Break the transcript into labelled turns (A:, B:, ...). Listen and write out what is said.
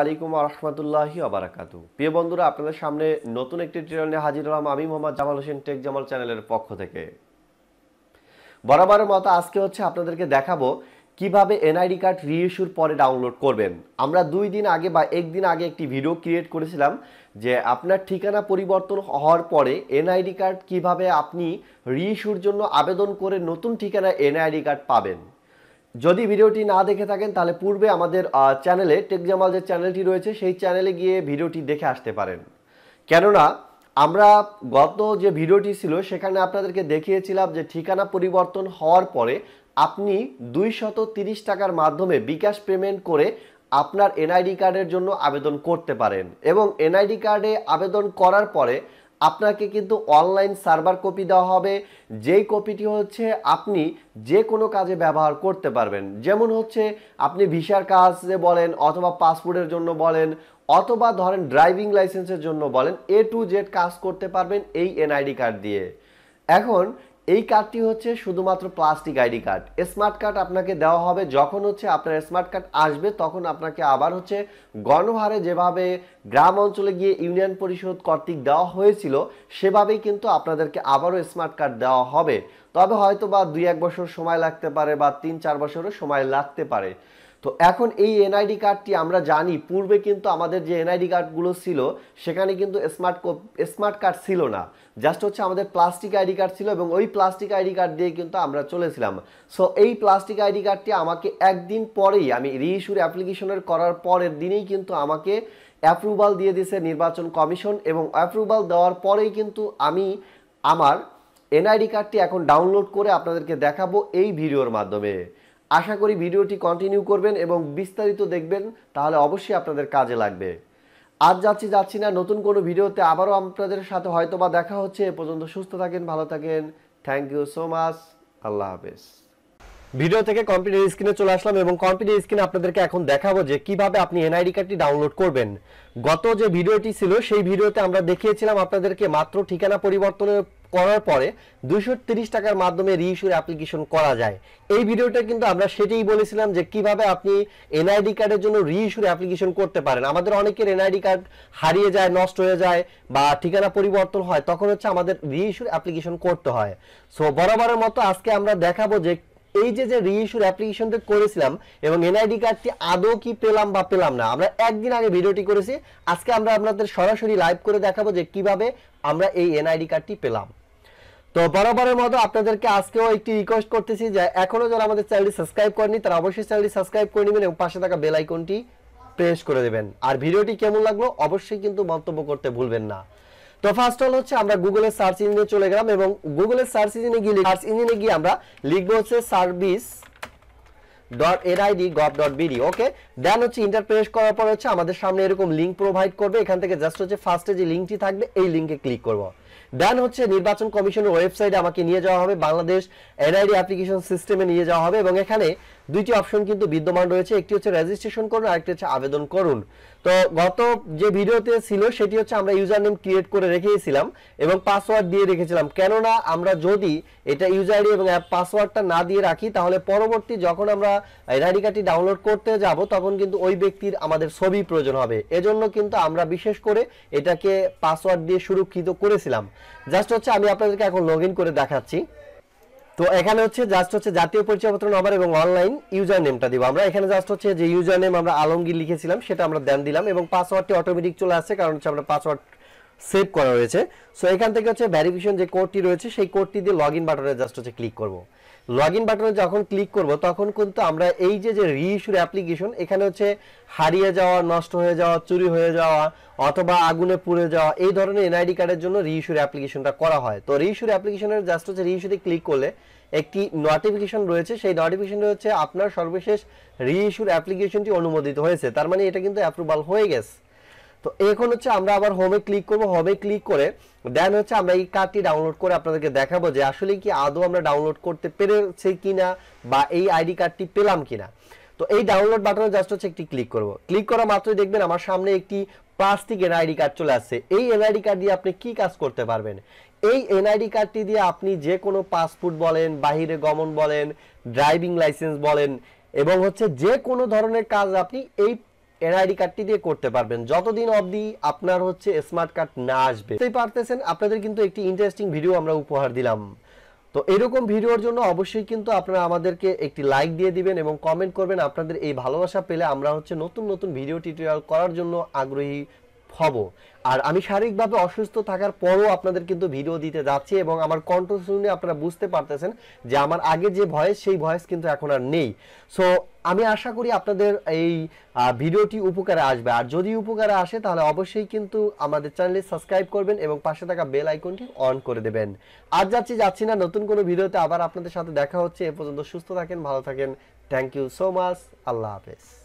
A: আলাইকুম রহমতুল্লাহি আবারাকাতু প্রিয় বন্ধুরা, আপনাদের সামনে নতুন একটি টিউটোরিয়াল হাজির হলাম আমি মোহাম্মদ জামাল হোসেন টেক জামাল চ্যানেলের পক্ষ থেকে। বরাবরের মতো আজকে হচ্ছে আপনাদেরকে দেখাবো কীভাবে এনআইডি কার্ড রিইস্যুর পরে ডাউনলোড করবেন। আমরা দুই দিন আগে বা একদিন আগে একটি ভিডিও ক্রিয়েট করেছিলাম যে আপনার ঠিকানা পরিবর্তন হওয়ার পরে এনআইডি কার্ড কীভাবে আপনি রিইস্যুর জন্য আবেদন করে নতুন ঠিকানা এনআইডি কার্ড পাবেন। যদি ভিডিওটি না দেখে থাকেন, তাহলে পূর্বে আমাদের চ্যানেলে টেকজামাল যে চ্যানেলটি রয়েছে, সেই চ্যানেলে গিয়ে ভিডিওটি দেখে আসতে পারেন। কেননা, আমরা গত যে ভিডিওটি ছিল, সেখানে আপনাদেরকে দেখিয়েছিলাম যে ঠিকানা পরিবর্তন হওয়ার পরে আপনি দুইশত তিরিশ টাকার মাধ্যমে বিকাশ পেমেন্ট করে আপনার এনআইডি কার্ডের জন্য আবেদন করতে পারেন। এবং এনআইডি কার্ডে আবেদন করার পরে আপনাকে কিন্তু অনলাইন সার্ভার কপি দেওয়া হবে। যেই কপিটি হচ্ছে, আপনি যে কোনো কাজে ব্যবহার করতে পারবেন। যেমন হচ্ছে, আপনি ভিসার কাজে বলেন অথবা পাসপোর্টের জন্য বলেন, অথবা ধরেন ড্রাইভিং লাইসেন্সের জন্য বলেন এ টু জেড কাজ করতে পারবেন এই এনআইডি কার্ড দিয়ে। এখন এই কার্ডটি হচ্ছে শুধুমাত্র plastic ID card smart card আপনাকে দেওয়া হবে যখন হচ্ছে আপনার স্মার্ট কার্ড আসবে, তখন আপনাকে আবার হচ্ছে গণহারে যেভাবে গ্রাম অঞ্চলে গিয়ে ইউনিয়ন পরিষদ কর্তৃক দেওয়া হয়েছিল, সেভাবেই কিন্তু আপনাদেরকে আবারও স্মার্ট কার্ড দেওয়া হবে। তবে হয়তো বা দুই এক বছর সময় লাগতে পারে বা তিন চার বছরও সময় লাগতে পারে। তো এখন এই এনআইডি কার্ডটি আমরা জানি, পূর্বে কিন্তু আমাদের যে এনআইডি কার্ডগুলো ছিল, সেখানে কিন্তু স্মার্ট স্মার্ট কার্ড ছিল না। জাস্ট হচ্ছে আমাদের প্লাস্টিক আইডি কার্ড ছিল এবং ওই প্লাস্টিক আইডি কার্ড দিয়ে কিন্তু আমরা চলেছিলাম। সো এই প্লাস্টিক আইডি কার্ডটি আমাকে একদিন পরেই, আমি রিইস্যুর অ্যাপ্লিকেশনের করার পরের দিনেই কিন্তু আমাকে অ্যাপ্রুভাল দিয়ে দিয়েছে নির্বাচন কমিশন এবং অ্যাপ্রুভাল দেওয়ার পরেই কিন্তু আমি আমার এনআইডি কার্ডটি এখন ডাউনলোড করে আপনাদেরকে দেখাবো এই ভিডিওর মাধ্যমে। আশা করি ভিডিওটি কন্টিনিউ করবেন এবং বিস্তারিত দেখবেন, তাহলে অবশ্যই আপনাদের কাজে লাগবে। আজ যাচ্ছি যাচ্ছি না, নতুন কোনো ভিডিওতে আবারও আপনাদের সাথে হয়তো বা দেখা হচ্ছে। এ পর্যন্ত সুস্থ থাকেন, ভালো থাকেন। থ্যাংক ইউ সো মাচ আল্লাহ হাফেজ। ভিডিও থেকে কম্পিউটার স্ক্রিনে চলে আসলাম এবং কম্পিউটার স্ক্রিনে আপনাদেরকে এখন দেখাবো যে কীভাবে আপনি এনআইডি কার্ডটি ডাউনলোড করবেন। গত যে ভিডিওটি ছিল, সেই ভিডিওতে আমরা দেখিয়েছিলাম আপনাদেরকে মাত্র ঠিকানা পরিবর্তন করার পরে দুইশো টাকার মাধ্যমে রিইস্যুর অ্যাপ্লিকেশন করা যায়। এই ভিডিওটা কিন্তু আমরা সেটাই বলেছিলাম যে কীভাবে আপনি এনআইডি কার্ডের জন্য রিইস্যুর অ্যাপ্লিকেশন করতে পারেন। আমাদের অনেকের এনআইডি কার্ড হারিয়ে যায়, নষ্ট হয়ে যায় বা ঠিকানা পরিবর্তন হয়, তখন হচ্ছে আমাদের রিইস্যুর অ্যাপ্লিকেশন করতে হয়। সো বরাবরের মতো আজকে আমরা দেখাবো যে এই যে যে রিইস্যুর অ্যাপ্লিকেশনটা করেছিলাম এবং এনআইডি কার্ডটি আদৌ কি পেলাম বা পেলাম না, আমরা একদিন আগে ভিডিওটি করেছি। আজকে আমরা আপনাদের সরাসরি লাইভ করে দেখাবো যে কীভাবে আমরা এই এনআইডি কার্ডটি পেলাম। তো বরাবরের মতো আপনাদেরকে আজকেও একটি রিকোয়েস্ট করতেছি যে এখনও যারা আমাদের চ্যানেলটি সাবস্ক্রাইব করেনি তারা অবশ্যই চ্যানেলটি সাবস্ক্রাইব করে নেবেন এবং পাশে থাকা বেল আইকনটি প্রেস করে দেবেন। আর ভিডিওটি কেমন লাগল অবশ্যই কিন্তু মন্তব্য করতে ভুলবেন না। তো ফার্স্ট অল হচ্ছে আমরা গুগলের সার্চ ইঞ্জিনে চলে গেলাম এবং গুগলের সার্চ ইঞ্জিনে গিয়ে সার্চ ইঞ্জিনে গিয়ে আমরা লিখব হচ্ছে service dot NID gov dot BD okay then হচ্ছে ইন্টার প্রেস করার পর হচ্ছে আমাদের সামনে এরকম লিঙ্ক প্রোভাইড করবে। এখান থেকে জাস্ট হচ্ছে ফার্স্টে যে লিঙ্কটি থাকবে, এই লিঙ্কে ক্লিক করব। দেন হচ্ছে নির্বাচন কমিশনের ওয়েবসাইটে আমাকে নিয়ে যাওয়া হবে, বাংলাদেশ এনআইডি অ্যাপ্লিকেশন সিস্টেমে নিয়ে যাওয়া হবে এবং এখানে দুইটি অপশন কিন্তু বিদ্যমান রয়েছে। একটি হচ্ছে রেজিস্ট্রেশন করুন, আরেকটি হচ্ছে আবেদন করুন। তো গত যে ভিডিওতে ছিল, সেটি হচ্ছে আমরা ইউজার নেম ক্রিয়েট করে রেখেছিলাম এবং পাসওয়ার্ড দিয়ে রেখেছিলাম। কেননা আমরা যদি এটা ইউজার আইডি এবং অ্যাপ পাসওয়ার্ডটা না দিয়ে রাখি, তাহলে পরবর্তী যখন আমরা এনআইডি কার্ডটি ডাউনলোড করতে যাব, তখন কিন্তু ওই ব্যক্তির আমাদের ছবি প্রয়োজন হবে। এজন্য কিন্তু আমরা বিশেষ করে এটাকে পাসওয়ার্ড দিয়ে সুরক্ষিত করেছিলাম। জাস্ট হচ্ছে আমি আপনাদেরকে এখন লগ করে দেখাচ্ছি। তো এখানে হচ্ছে জাস্ট হচ্ছে জাতীয় পরিচয়পত্র নম্বর এবং অনলাইন ইউজার নেমটা দিব। আমরা এখানে জাস্ট হচ্ছে যে ইউজার নেম আমরা আলমগীর লিখেছিলাম, সেটা আমরা দেন দিলাম এবং পাসওয়ার্ডটি অটোমেটিক চলে আসছে, কারণ হচ্ছে আমরা পাসওয়ার্ড সেভ করা রয়েছে। সো এখান থেকে হচ্ছে ভেরিফিকেশন যে কোডটি রয়েছে, সেই কোডটি দিয়ে লগ বাটনে জাস্ট হচ্ছে ক্লিক করব। লগ বাটনে যখন ক্লিক করব, তখন কিন্তু আমরা এই যে যে রিইস্যুর অ্যাপ্লিকেশন এখানে হচ্ছে হারিয়ে যাওয়া, নষ্ট হয়ে যাওয়া, চুরি হয়ে যাওয়া, অথবা আগুনে পুড়ে যাওয়া, এই ধরনের এনআইডি কার্ডের জন্য রিইস্যুর অ্যাপ্লিকেশনটা করা হয়। তো রিইস্যুর অ্যাপ্লিকেশনের জাস্ট হচ্ছে রিইস্যুতে ক্লিক করলে একটি নোটিফিকেশন রয়েছে। সেই নোটিফিকেশন হচ্ছে আপনার সর্বশেষ রিইস্যুর অ্যাপ্লিকেশনটি অনুমোদিত হয়েছে। তার মানে এটা কিন্তু অ্যাপ্রুভাল হয়ে গেছে। তো এখন হচ্ছে আমরা আবার হোমে ক্লিক করব। হোমে ক্লিক করে দেন হচ্ছে আমরা এই কার্ডটি ডাউনলোড করে আপনাদেরকে দেখাবো যে আসলে কি আদৌ আমরা ডাউনলোড করতে পেরেছি কিনা বা এই আইডি কার্ডটি পেলাম কিনা। তো এই ডাউনলোড বাটনে জাস্ট হচ্ছে একটি ক্লিক করব। ক্লিক করা মাত্রই দেখবেন আমার সামনে একটি প্লাস্টিক এনআইডি কার্ড চলে আসছে। এই এনআইডি কার্ড দিয়ে আপনি কি কাজ করতে পারবেন? এই এনআইডি কার্ডটি দিয়ে আপনি যে কোনো পাসপোর্ট বলেন, বাহিরে গমন বলেন ড্রাইভিং লাইসেন্স বলেন এবং হচ্ছে যে কোনো ধরনের কাজ আপনি এই
B: এনআইডি কার্ডটি দিয়ে করতে পারবেন। যতদিন অবধি আপনার হচ্ছে স্মার্ট কার্ড না আসবে। বুঝতেই পারতেছেন? আপনাদের কিন্তু একটি ইন্টারেস্টিং ভিডিও আমরা উপহার দিলাম। তো এরকম ভিডিওর জন্য অবশ্যই কিন্তু আপনারা আমাদেরকে একটি লাইক দিয়ে দিবেন এবং কমেন্ট করবেন। আপনাদের এই ভালোবাসা পেলে আমরা হচ্ছে নতুন নতুন ভিডিও টিউটোরিয়াল করার জন্য আগ্রহী হব। আর আমি শারীরিকভাবে অসুস্থ থাকার পরও আপনাদের কিন্তু ভিডিও দিতে যাচ্ছি এবং আমার কণ্ঠ শুনে আপনারা বুঝতে পারতেছেন যে আমার আগে যে ভয়েস সেই ভয়েস কিন্তু এখন আর নেই। সো আমি আশা করি আপনাদের এই ভিডিওটি উপকারে আসবে। আর যদি উপকারে আসে, তাহলে অবশ্যই কিন্তু আমাদের চ্যানেলে সাবস্ক্রাইব করবেন এবং পাশে থাকা বেল আইকনটি অন করে দেবেন। আর যাচ্ছি যাচ্ছি না, নতুন কোনো ভিডিওতে আবার আপনাদের সাথে দেখা হচ্ছে। এ পর্যন্ত সুস্থ থাকেন, ভালো থাকেন। থ্যাংক ইউ সো মাচ আল্লাহ হাফেজ।